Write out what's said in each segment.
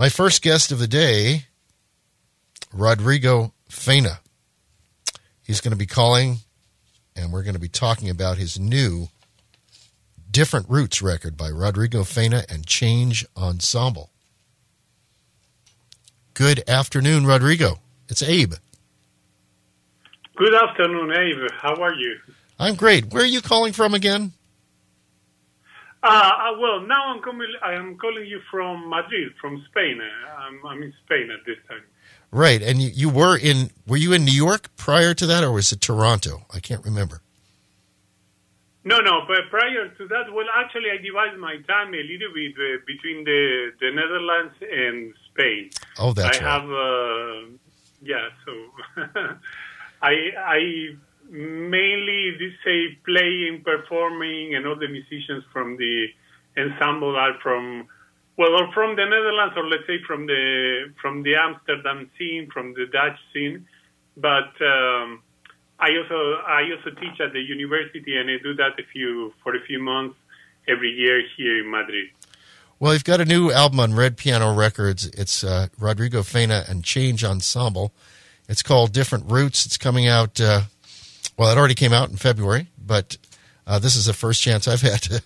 My first guest of the day, Rodrigo Faina. He's going to be calling, and we're going to be talking about his new Different Roots record by Rodrigo Faina and Change Ensemble. Good afternoon, Rodrigo. It's Abe. Good afternoon, Abe. How are you? I'm great. Where are you calling from again? Uh, uh, well, now I'm coming. I am calling you from Madrid, from Spain. I'm, I'm in Spain at this time. Right, and you, you were in. Were you in New York prior to that, or was it Toronto? I can't remember. No, no. But prior to that, well, actually, I divide my time a little bit uh, between the the Netherlands and Spain. Oh, that's I right. have. Uh, yeah, so I I mainly this say playing, performing, and all the musicians from the ensemble are from well, or from the Netherlands, or let's say from the from the Amsterdam scene, from the Dutch scene. But um, I also I also teach at the university, and I do that a few for a few months every year here in Madrid. Well, you've got a new album on Red Piano Records. It's uh, Rodrigo Faina and Change Ensemble. It's called Different Roots. It's coming out. Uh, well, it already came out in February, but uh, this is the first chance I've had to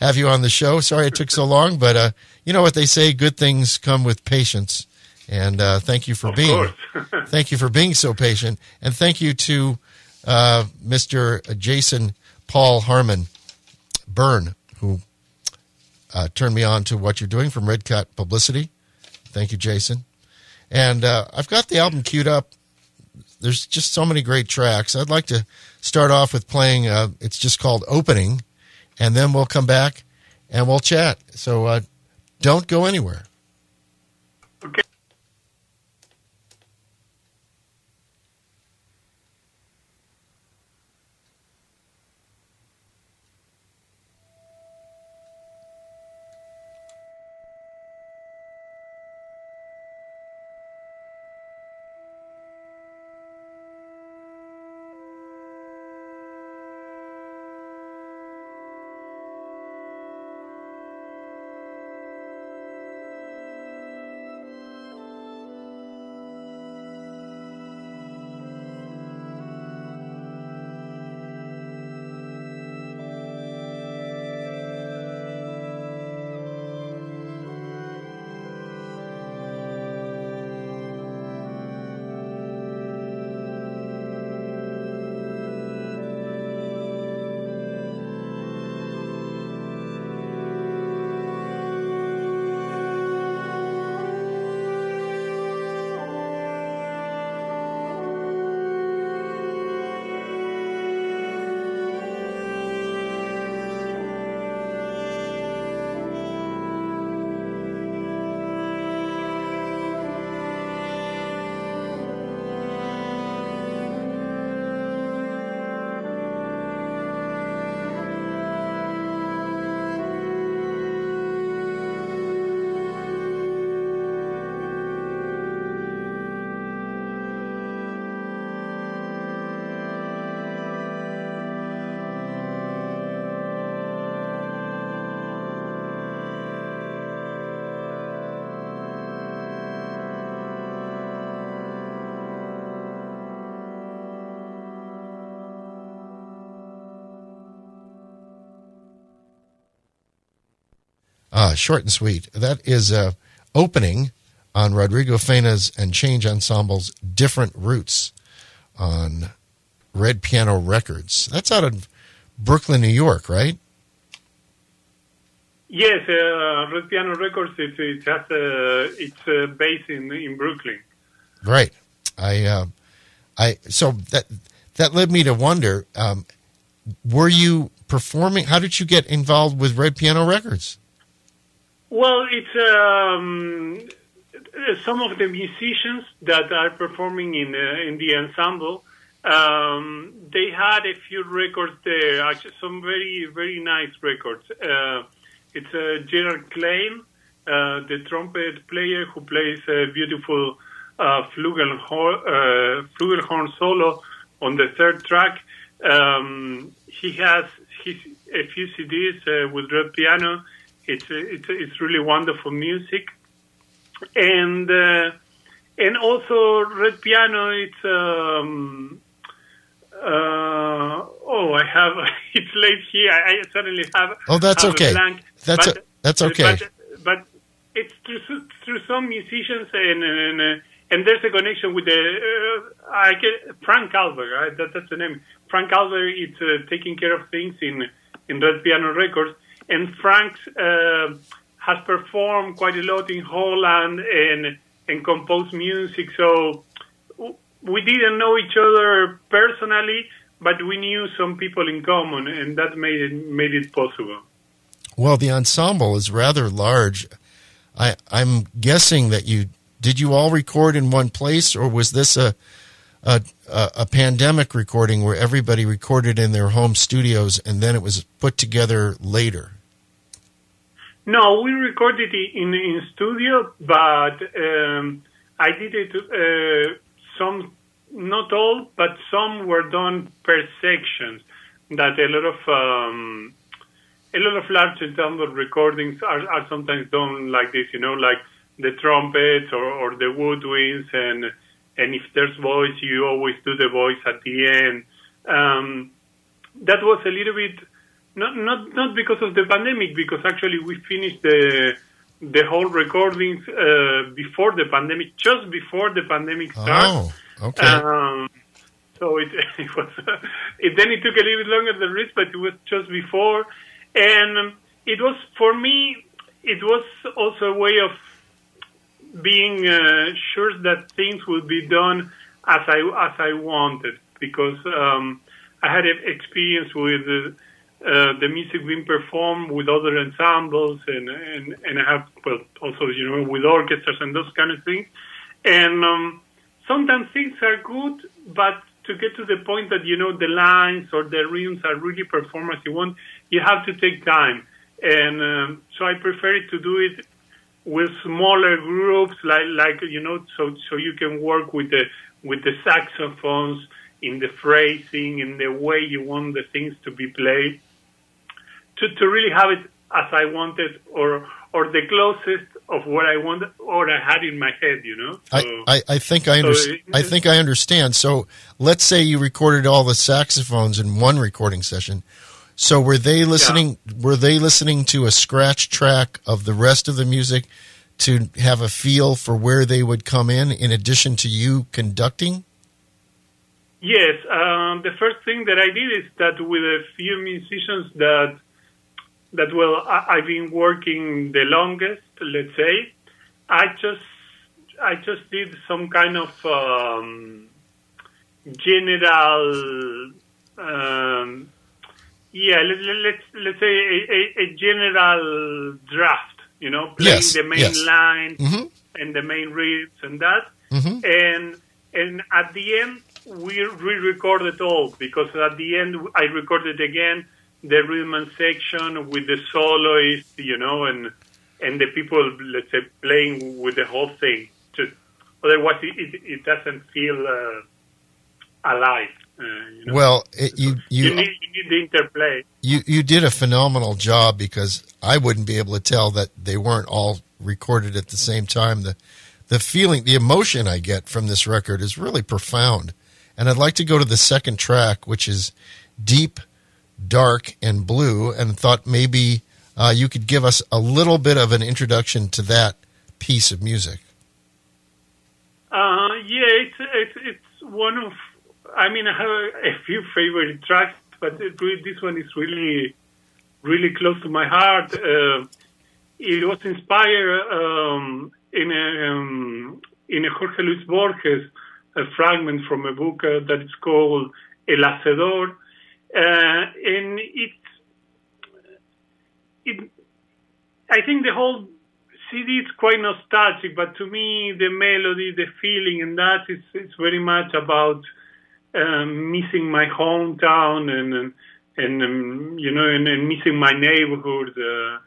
have you on the show. Sorry it took so long, but uh, you know what they say: good things come with patience. And uh, thank you for Of being thank you for being so patient, and thank you to uh, Mr. Jason Paul Harmon Byrne, who uh, turned me on to what you're doing from Red Cat Publicity. Thank you, Jason. And uh, I've got the album queued up. There's just so many great tracks. I'd like to start off with playing. Uh, it's just called Opening, and then we'll come back and we'll chat. So uh, don't go anywhere. Okay. Short and sweet. That is uh, opening on Rodrigo Faina's and Change Ensemble's Different Roots on Red Piano Records. That's out of Brooklyn, New York, right? Yes, uh, Red Piano Records. It, it has uh, it's uh, based in in Brooklyn. Right. I, uh, I. So that that led me to wonder: um, Were you performing? How did you get involved with Red Piano Records? Well, it's um, some of the musicians that are performing in uh, in the ensemble. Um, they had a few records there, actually some very very nice records. Uh, it's uh, Gerard Kleijn, uh, the trumpet player who plays a beautiful uh, flugelhorn, uh, flugelhorn solo on the third track. Um, he has his, a few CDs uh, with red piano. It's it's it's really wonderful music. and uh, and also red piano. It's um, uh, oh, I have it's late here. I, I suddenly have. Oh, that's have a okay. blank. That's But- a, that's okay. But, but it's through, through some musicians and and, uh, and there's a connection with the uh, I get Frank Carlberg, right? That, that's the name. Frank Carlberg is uh, taking care of things in in Red Piano Records, and Frank uh, has performed quite a lot in Holland and and composed music. So we didn't know each other personally, but we knew some people in common, and that made it made it possible. Well, the ensemble is rather large. I, I'm guessing that you did you all record in one place, or was this a a, a a pandemic recording where everybody recorded in their home studios and then it was put together later? No, we recorded it in in studio, but um, I did it. Uh, some, not all, but some were done per sections. That a lot of um, a lot of large ensemble recordings are, are sometimes done like this. You know, like the trumpets or, or the woodwinds, and and if there's voice, you always do the voice at the end. Um, that was a little bit not not not because of the pandemic, because actually we finished the the whole recordings uh, before the pandemic, just before the pandemic started. Oh, okay. Um, so it, it was it, then it took a little bit longer the risk, but it was just before, and it was for me. It was also a way of being uh, sure that things would be done as I as I wanted because um, I had experience with uh, uh, the music being performed with other ensembles and and, and I have well, also you know with orchestras and those kind of things. And um, sometimes things are good but to get to the point that you know the lines or the rhythms are really performed as you want you have to take time. And um, so I prefer to do it with smaller groups like like you know so so you can work with the with the saxophones in the phrasing in the way you want the things to be played to to really have it as I wanted or or the closest of what I wanted or I had in my head you know I, So- I, I think I, under, so I think I understand. So let's say you recorded all the saxophones in one recording session. So were they listening? Were they listening to a scratch track of the rest of the music to have a feel for where they would come in, in addition to you conducting? Yes, um, the first thing that I did is that with a few musicians that that well I, I've been working the longest, let's say, I just I just did some kind of um, general, um, yeah, let, let, let's let's say a, a, a general draft, you know, playing Yes, the main yes. line hmm and the main riffs and that. Hmm and and at the end we re-recorded all because at the end I recorded again the rhythm section with the soloist, you know, and and the people let's say playing with the whole thing. Just otherwise it it, it doesn't feel uh, alive. Uh, you know? Well, it, you you you need you need the interplay. you you did a phenomenal job because I wouldn't be able to tell that they weren't all recorded at the same time. The the feeling, the emotion I get from this record is really profound. And I'd like to go to the second track, which is deep, dark, and blue, and thought maybe uh, you could give us a little bit of an introduction to that piece of music. Uh, yeah, it's, it's it's one of. I mean, I have a, few favorite tracks, but this one is really, really close to my heart. Uh, it was inspired um, in a um, in a Jorge Luis Borges a fragment from a book uh, that is called El Hacedor, and it's it. I think the whole CD is quite nostalgic, but to me, the melody, the feeling, and that is it's very much about um, missing my hometown and and, um, you know and, and missing my neighborhood. Uh,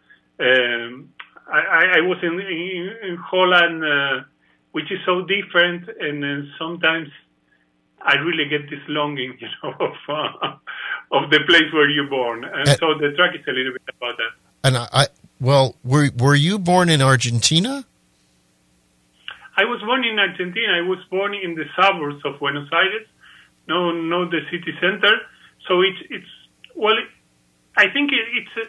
um, I, I- I was in, in, in Holland, uh, which is so different, and uh, sometimes I really get this longing, you know, of uh, of the place where you're born, and Uh, so the track is a little bit about that. And I, I well, were were you born in Argentina? I was born in Argentina. I was born in the suburbs of Buenos Aires, no, no, the city center. So it's it's well, it, I think it, it's a,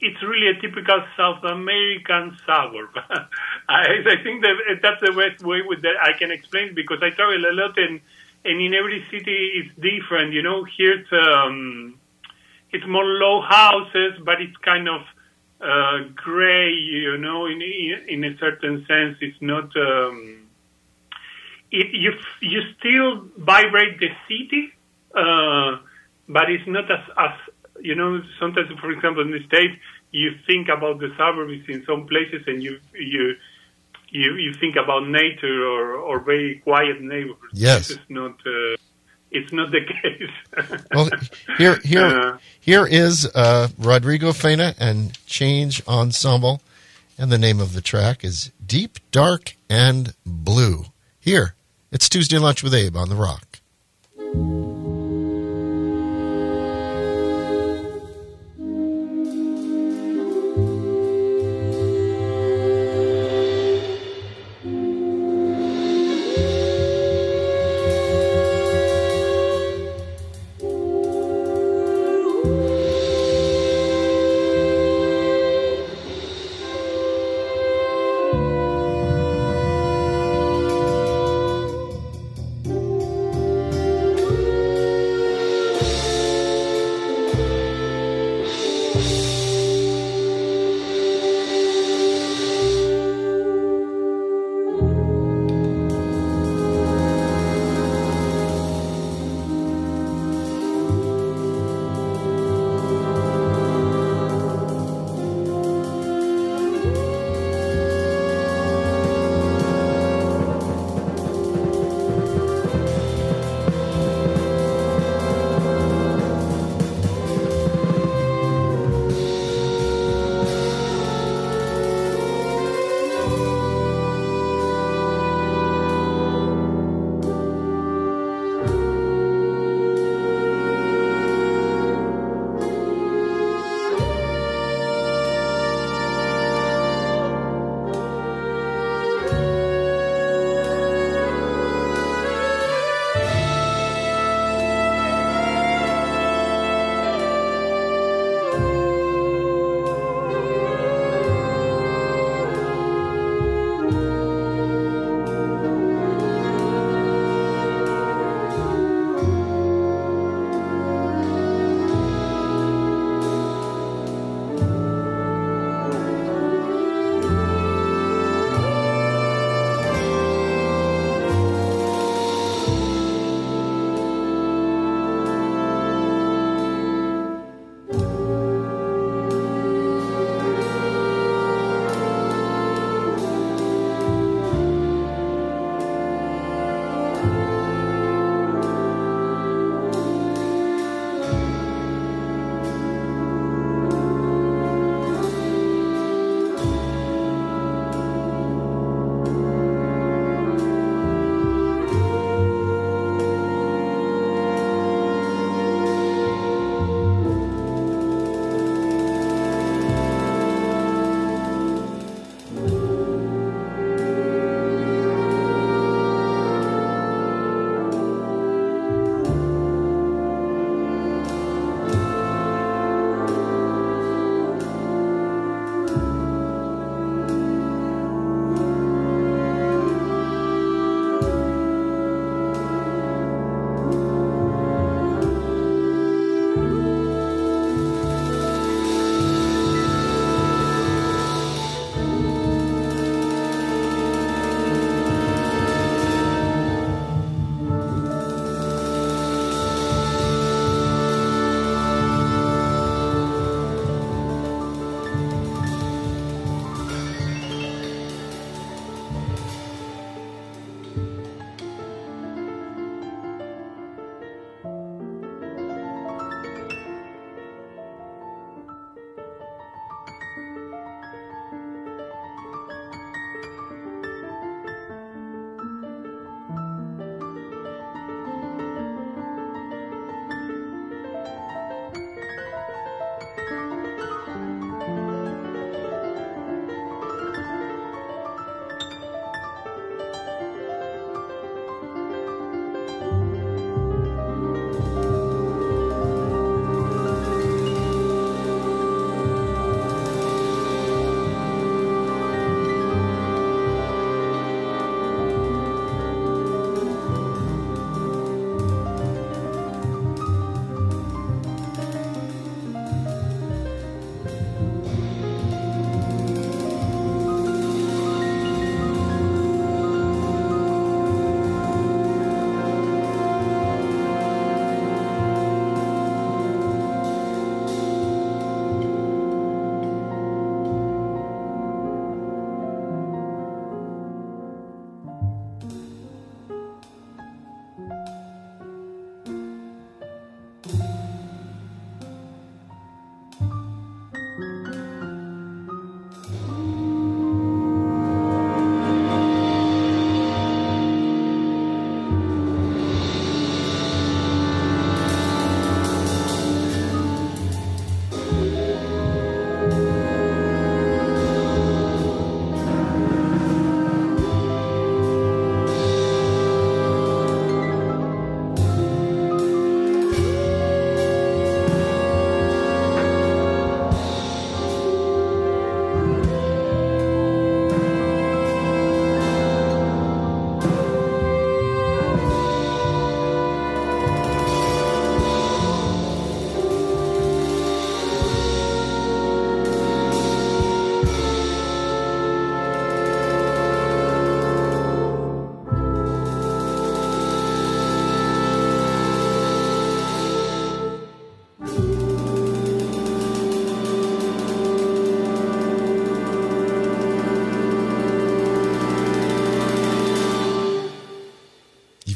it's really a typical South American suburb. I, I think that that's the best way with that I can explain because I travel a lot and and in every city it's different. You know, here it's um, it's more low houses, but it's kind of uh, gray. You know, in in a certain sense, it's not. Um, it, you you still vibrate the city, uh, but it's not as as you know. Sometimes, for example, in the states, you think about the suburbs in some places, and you you you you think about nature or or very quiet neighborhoods. Yes, it's not. Uh, it's not the case. well, here here Uh, here is uh, Rodrigo Faina and Change Ensemble, and the name of the track is Deep, Dark, and Blue. Here, it's Tuesday Lunch with Abe on the Rock.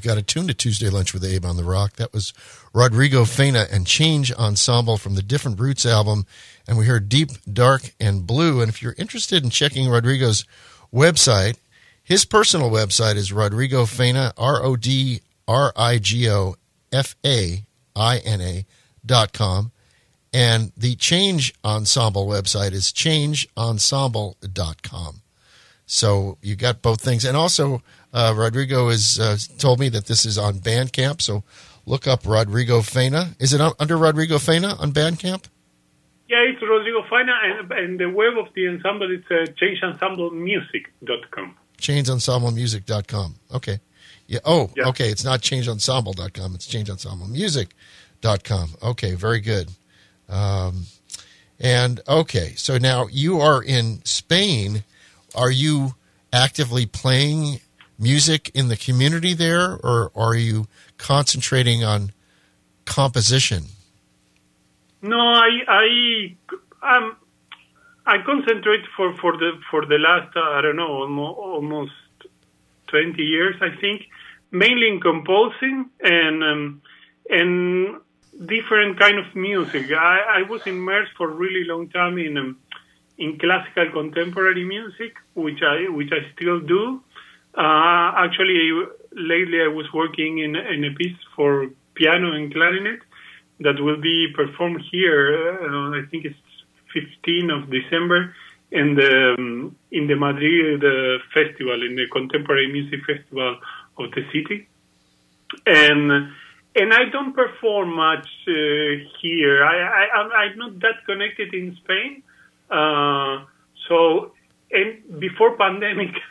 You've got to tune to Tuesday Lunch with Abe on the Rock. That was Rodrigo Faina and Change Ensemble from the Different Roots album. And we heard Deep, Dark, and Blue. And if you're interested in checking Rodrigo's website, his personal website is Rodrigo Faina, R O D R I G O F A I N A dot com. And the Change Ensemble website is changeensemble.com. So you got both things. And also, uh, Rodrigo has uh, told me that this is on Bandcamp. So look up Rodrigo Faina. Is it on, under Rodrigo Faina on Bandcamp? Yeah, it's Rodrigo Faina, and, and the web of the ensemble is uh, changeensemblemusic.com. Changeensemblemusic.com. Okay. Yeah. Oh, Yeah. okay. It's not changeensemble.com. It's changeensemblemusic.com. Okay. Very good. Um, and okay. So now you are in Spain. Are you actively playing music in the community there, or are you concentrating on composition? No, I I um, I concentrate for, for the for the last uh, I don't know almost, almost twenty years I think mainly in composing and um, and different kind of music. I, I was immersed for a really long time in um, in classical contemporary music, which I which I still do. Uh, actually, lately I was working in, in a piece for piano and clarinet that will be performed here. Uh, I think it's 15 of December in the um, in the Madrid uh, festival, in the Contemporary Music Festival of the city, and and I don't perform much uh, here. I, I I'm, I'm not that connected in Spain, uh, so and before pandemic,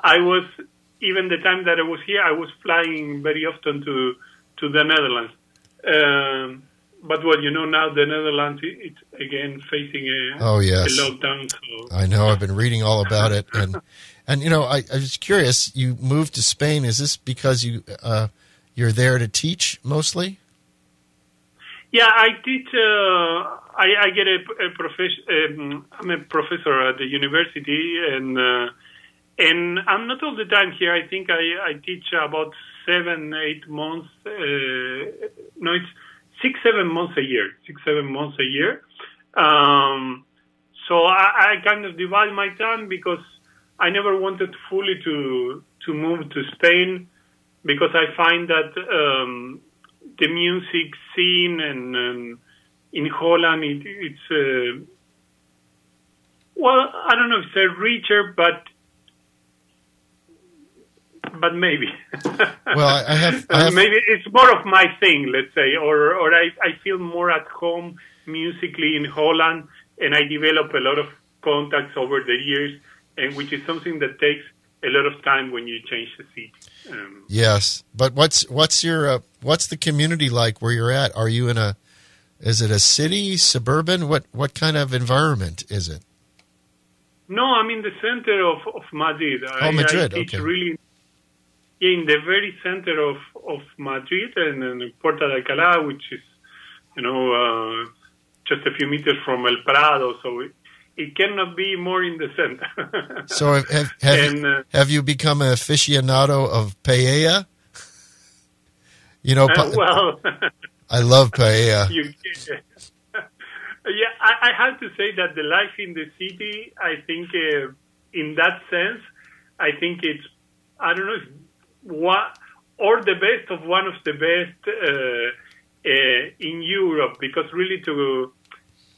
I was even the time that I was here, I was flying very often to to the Netherlands. Um, but what you know now, the Netherlands it- it's again facing a, Oh, yes. a lockdown. So I know. I've been reading all about it, and and you know, I, I was curious. You moved to Spain. Is this because you uh, you're there to teach mostly? yeah, I teach. Uh, I, I get a, a profession. Um, I'm a professor at the university, and uh, and I'm not all the time here. I think I, I teach about seven, eight months. Uh, no, it's six, seven months a year. Six, seven months a year. Um, so I, I kind of divide my time because I never wanted fully to to move to Spain because I find that um, the music scene and um, in Holland it, it's uh, well I don't know if it's richer but but maybe Well, I, I have. I have maybe it's more of my thing let's say or or I, I feel more at home musically in Holland and I develop a lot of contacts over the years and which is something that takes a lot of time when you change the city. Um, yes, but what's what's your uh, what's the community like where you're at? Are you in a is it a city, suburban? What what kind of environment is it? No, I'm in the center of, of Madrid. I, Oh, Madrid, I teach okay. really in the very center of, of Madrid and in Puerta de Alcalá, which is, you know, uh, just a few meters from El Prado. So it, it cannot be more in the center. So have have, have, And, you, uh, have you become an aficionado of paella? You know, Uh, well, I love paella. you, yeah, I, I have to say that the life in the city, I think, uh, in that sense, I think it's, I don't know, what or the best of one of the best uh, uh, in Europe, because really to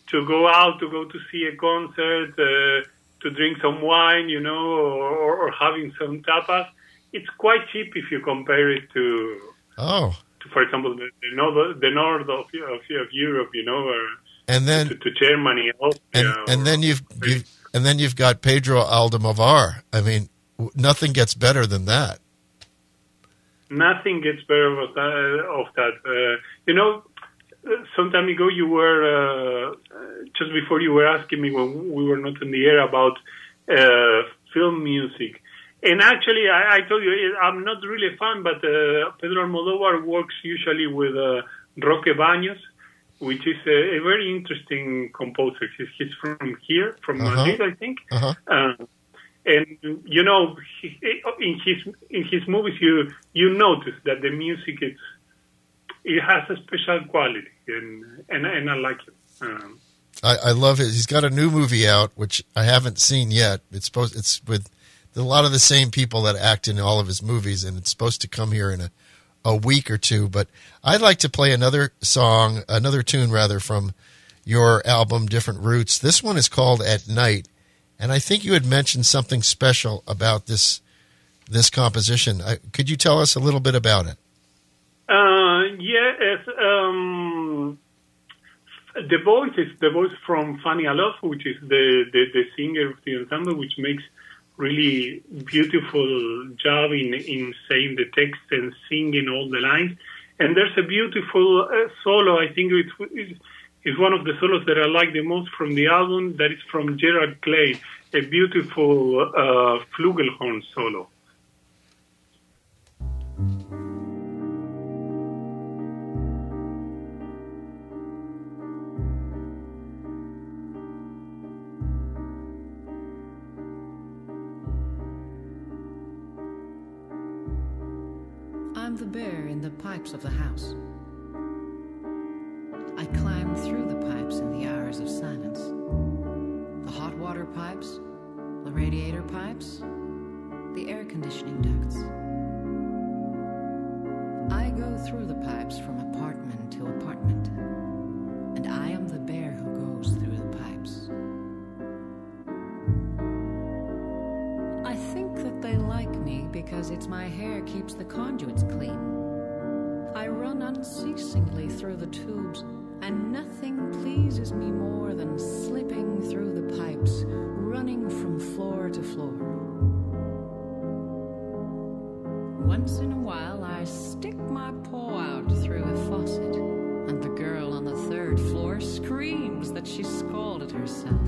to go out, to go to see a concert, uh, to drink some wine, you know, or, or having some tapas, it's quite cheap if you compare it to Oh, to, for example, the, the north, the north of, of, of Europe, you know, or and then to, to Germany, Austria, and or- and then you've, you've and then you've got Pedro Almodovar. I mean, w- nothing gets better than that. Nothing gets better of that. Of that. Uh, you know, some time ago you were uh, just before you were asking me when we were not in the air about uh, film music. And actually, I, I told you I'm not really a fan, but uh, Pedro Almodovar works usually with uh, Roque Baños, which is a, a very interesting composer. He's, he's from here, from Uh-huh. Madrid, I think. Uh huh. Uh, and you know, in his in his movies, you you notice that the music is it has a special quality, and and, and I like it. Um, I, I love it. He's got a new movie out, which I haven't seen yet. It's supposed it's with a lot of the same people that act in all of his movies, and it's supposed to come here in a a week or two. But I'd like to play another song, another tune rather from your album, Different Roots. This one is called At Night, and I think you had mentioned something special about this this composition. I, could you tell us a little bit about it? Uh, yes. Um, the voice is the voice from Fanny Alof, which is the, the, the singer of the ensemble, which makes really beautiful job in, in saying the text and singing all the lines. And there's a beautiful uh, solo. I think it's, it's, it's one of the solos that I like the most from the album. That is from Gerard Kleijn, a beautiful uh, flugelhorn solo. I'm the bear in the pipes of the house. Screams that she scalded herself.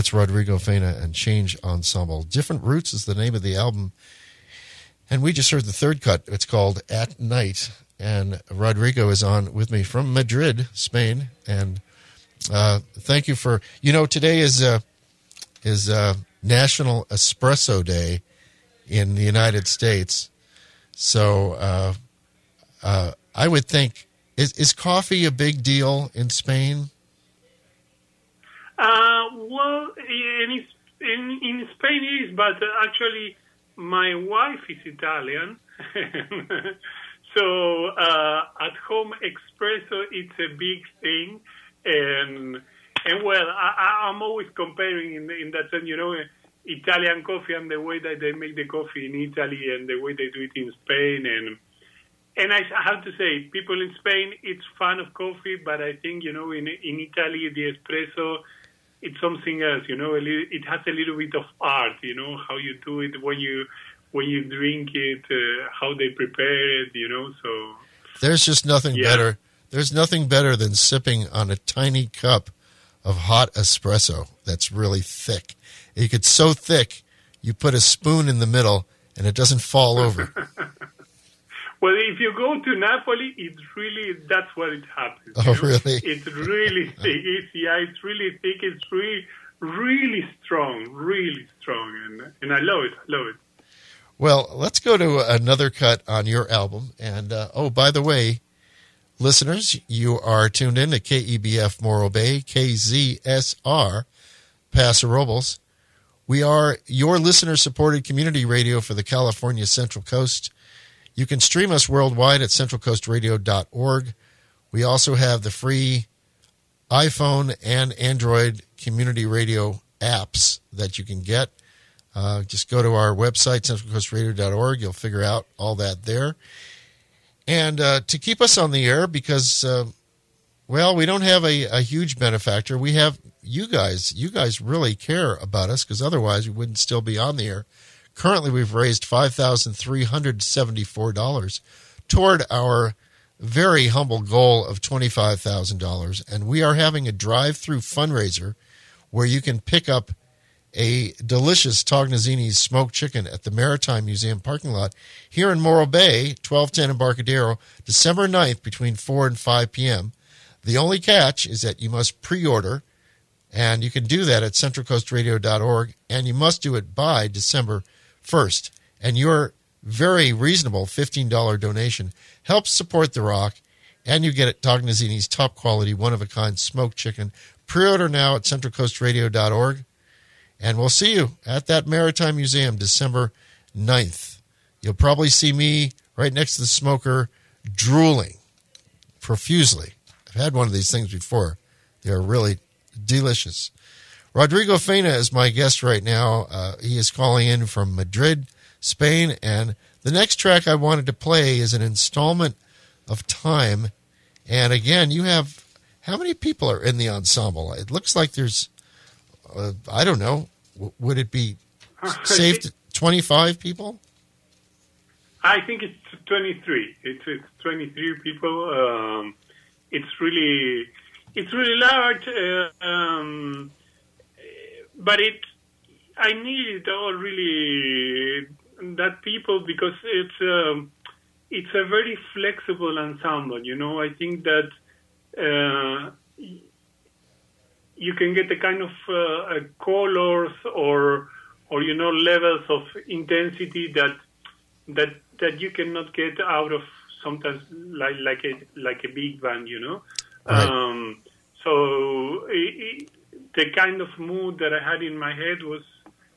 That's Rodrigo Faina and Change Ensemble. Different Roots is the name of the album and we just heard the third cut. It's called At Night. And Rodrigo is on with me from Madrid, Spain. And uh, thank you for, you know, today is, uh, is uh, National Espresso Day in the United States. So uh, uh, I would think, is, is coffee a big deal in Spain? Uh, well, in, in, in Spain it is, but actually my wife is Italian. so uh, at home espresso it's a big thing and and well I, I'm always comparing in, in that sense you know Italian coffee and the way that they make the coffee in Italy and the way they do it in Spain and and I have to say people in Spain it's fan of coffee but I think you know in in Italy the espresso it's something else, you know. It has a little bit of art, you know, how you do it when you when you drink it, uh, how they prepare it, you know. So there's just nothing yeah. better. There's nothing better than sipping on a tiny cup of hot espresso that's really thick. It gets so thick, you put a spoon in the middle and it doesn't fall over. Well, if you go to Napoli, it's really that's what it happens. Oh, know? really? It's really thick. It's yeah, it's really thick. It's really, really strong, really strong, and and I love it. I love it. Well, let's go to another cut on your album. And uh, oh, by the way, listeners, you are tuned in to KEBF Morro Bay, KZSR Paso Robles. We are your listener supported community radio for the California Central Coast. You can stream us worldwide at centralcoastradio.org. We also have the free iPhone and Android community radio apps that you can get. Uh, just go to our website, centralcoastradio.org. You'll figure out all that there. And uh, to keep us on the air, because, uh, well, we don't have a, a, huge benefactor. We have you guys. You guys really care about us because otherwise we wouldn't still be on the air. Currently, we've raised $5,374 toward our very humble goal of $25,000. And we are having a drive through fundraiser where you can pick up a delicious Tognazzini's smoked chicken at the Maritime Museum parking lot here in Morro Bay, 1210 Embarcadero, December 9th between 4 and 5 p.m. The only catch is that you must pre order, and you can do that at centralcoastradio.org, and you must do it by December first. And your very reasonable $15 donation helps support The Rock, and you get Tognazzini's top quality, one of a kind smoked chicken. Pre order now at centralcoastradio.org. And we'll see you at that Maritime Museum December 9th. You'll probably see me right next to the smoker drooling profusely. I've had one of these things before. They're really delicious. Rodrigo Faina is my guest right now. Uh, he is calling in from Madrid, Spain. And the next track I wanted to play is an installment of Time. And again, you have how many people are in the ensemble? It looks like there's, uh, I don't know, would it be safe to 25 people? I think it's 23. It's, it's 23 people. Um, it's really, it's really large. Uh, um, but it, I need all really that people because it's um, it's a very flexible ensemble. You know, I think that uh, you can get the kind of uh, colors or or you know levels of intensity that that that you cannot get out of sometimes like like a like a big band. You know. Right. Um, so It, it, the kind of mood that I had in my head was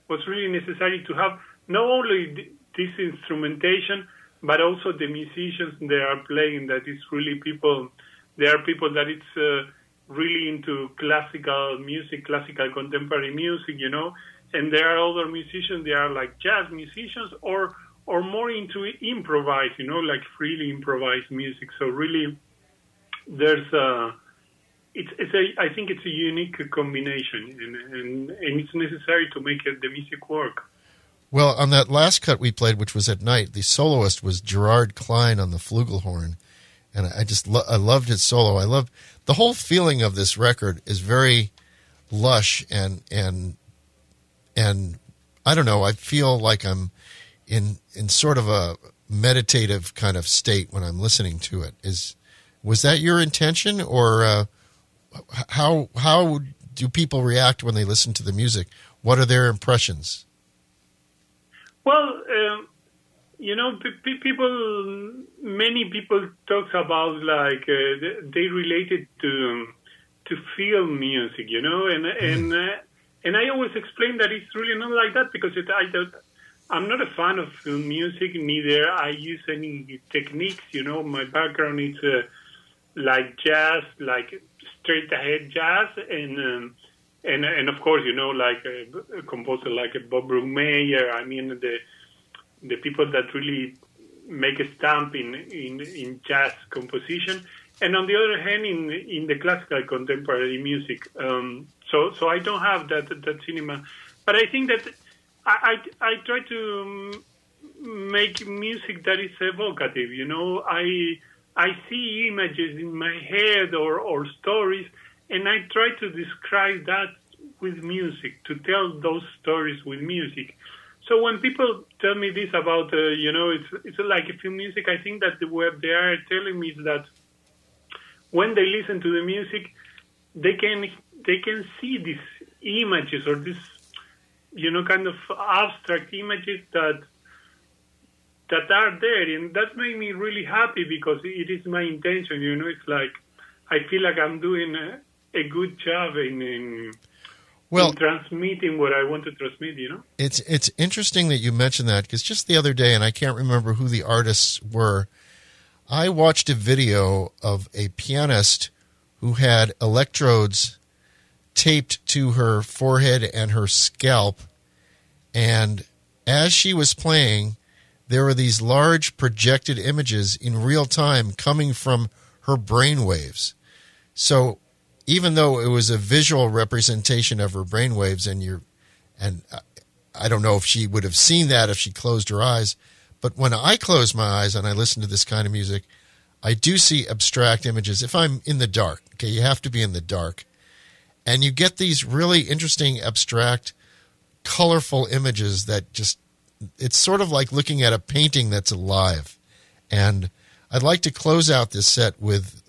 was really necessary to have not only this instrumentation but also the musicians they are playing. That is really people. There are people that it's uh, really into classical music, classical contemporary music, you know. And there are other musicians. They are like jazz musicians or or more into improvise, you know, like freely improvised music. So really, there's a it's, it's a, I think it's a unique combination, and, and, and it's necessary to make it, the music work. Well, on that last cut we played, which was at night, the soloist was Gerard Kleijn on the flugelhorn, and I just lo- I loved his solo. I love the whole feeling of this record is very lush and and and I don't know. I feel like I'm in in sort of a meditative kind of state when I'm listening to it. Is was that your intention, or uh, how how do people react when they listen to the music? What are their impressions? Well, um, you know, p- people, many people talk about like uh, they related to to film music, you know, and mm. and uh, and I always explain that it's really not like that because it, I don't. I'm not a fan of film music, neither I use any techniques. You know, my background is uh, like jazz, like straight ahead jazz, and um, and and of course, you know, like a, a composer like a Bob Brookmeyer. I mean, the the people that really make a stamp in in, in jazz composition, and on the other hand, in in the classical contemporary music. Um, so so I don't have that that cinema, but I think that I I, I try to make music that is evocative. You know, I I see images in my head or or stories and I try to describe that with music, to tell those stories with music. So when people tell me this about, uh, you know, it's it's like a film music, I think that the what they are telling me is that when they listen to the music, they can they can see these images or this, you know, kind of abstract images that that are there, and that made me really happy because it is my intention. You know, it's like I feel like I'm doing a, a good job in, in well in transmitting what I want to transmit. You know, it's it's interesting that you mentioned that because just the other day, and I can't remember who the artists were. I watched a video of a pianist who had electrodes taped to her forehead and her scalp, and as she was playing, there were these large projected images in real time coming from her brain waves. So even though it was a visual representation of her brainwaves, and you and I don't know if she would have seen that if she closed her eyes, but when I close my eyes and I listen to this kind of music, I do see abstract images. If I'm in the dark, okay, you have to be in the dark, and you get these really interesting abstract, colorful images that just it's sort of like looking at a painting that's alive, and I'd like to close out this set with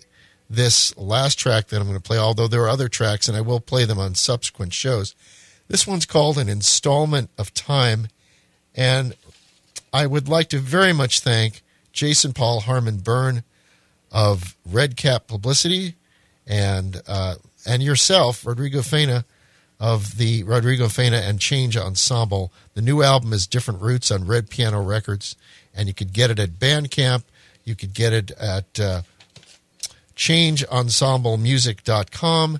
this last track that I'm going to play, although there are other tracks and I will play them on subsequent shows. This one's called An Installment of Time. And I would like to very much thank Jason Paul Harmon Byrne of Red Cat Publicity and uh, and yourself, Rodrigo Faina, of the Rodrigo Faina and Change Ensemble. The new album is Different Roots on Red Piano Records, and you could get it at Bandcamp. You could get it at uh, changeensemblemusic.com.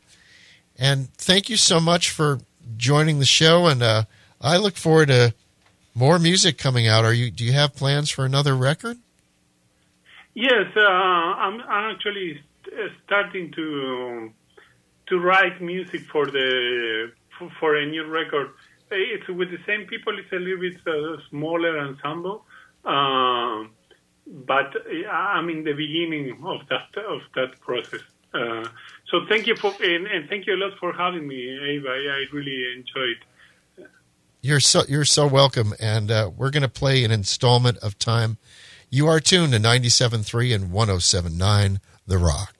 And thank you so much for joining the show. And uh, I look forward to more music coming out. Are you? Do you have plans for another record? Yes, uh, I'm, I'm, actually starting to to write music for the for a new record. It's with the same people. It's a little bit uh, smaller ensemble. Uh, but I'm in the beginning of that of that process. Uh, so thank you for and, and, thank you a lot for having me, Ava. I really enjoyed. You're so you're so welcome, and uh, we're going to play an installment of time. You are tuned to 97.3 and 107.9 The Rock.